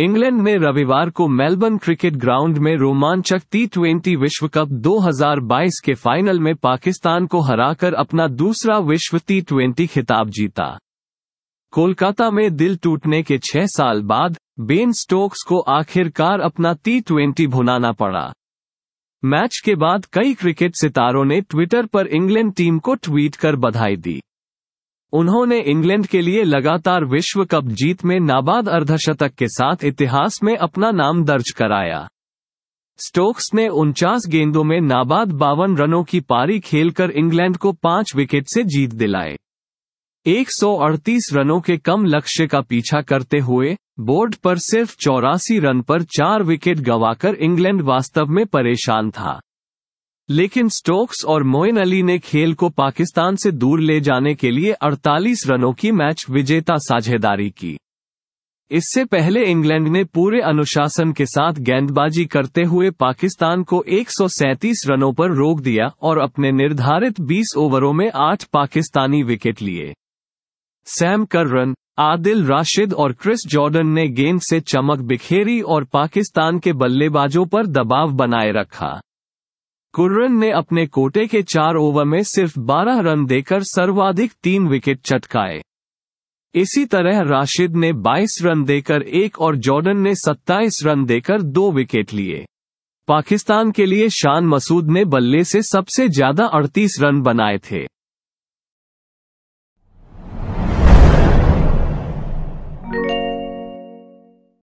England ने रविवार को मेलबर्न क्रिकेट ग्राउंड में रोमांचक टी ट्वेंटी विश्व कप 2022 के फाइनल में पाकिस्तान को हराकर अपना दूसरा विश्व टी ट्वेंटी खिताब जीता। कोलकाता में दिल टूटने के छह साल बाद, बेन स्टोक्स को आखिरकार अपना टी ट्वेंटी भुनाना पड़ा। मैच के बाद कई क्रिकेट सितारों ने ट्विटर पर इंग्लैंड टीम को ट्वीट कर बधाई दी। उन्होंने इंग्लैंड के लिए लगातार विश्व कप जीत में नाबाद अर्धशतक के साथ इतिहास में अपना नाम दर्ज कराया। स्टोक्स ने उनचास गेंदों में नाबाद बावन रनों की पारी खेलकर इंग्लैंड को पाँच विकेट से जीत दिलाए 138 रनों के कम लक्ष्य का पीछा करते हुए, बोर्ड पर सिर्फ़ चौरासी रन पर चार विकेट गंवाकर इंग्लैंड वास्तव में परेशान था। लेकिन स्टोक्स और मोइन अली ने खेल को पाकिस्तान से दूर ले जाने के लिए 48 रनों की मैच विजेता साझेदारी की। इससे पहले इंग्लैंड ने पूरे अनुशासन के साथ गेंदबाजी करते हुए पाकिस्तान को 137 रनों पर रोक दिया और अपने निर्धारित 20 ओवरों में आठ पाकिस्तानी विकेट लिए। सैम कररन आदिल राशिद और क्रिस जॉर्डन ने गेंद से चमक बिखेरी और पाकिस्तान के बल्लेबाजों पर दबाव बनाए रखा। कुर्रन ने अपने कोटे के चार ओवर में सिर्फ़ 12 रन देकर सर्वाधिक तीन विकेट चटकाए। इसी तरह राशिद ने 22 रन देकर एक और जॉर्डन ने 27 रन देकर दो विकेट लिए। पाकिस्तान के लिए शान मसूद ने बल्ले से सबसे ज़्यादा 38 रन बनाए थे।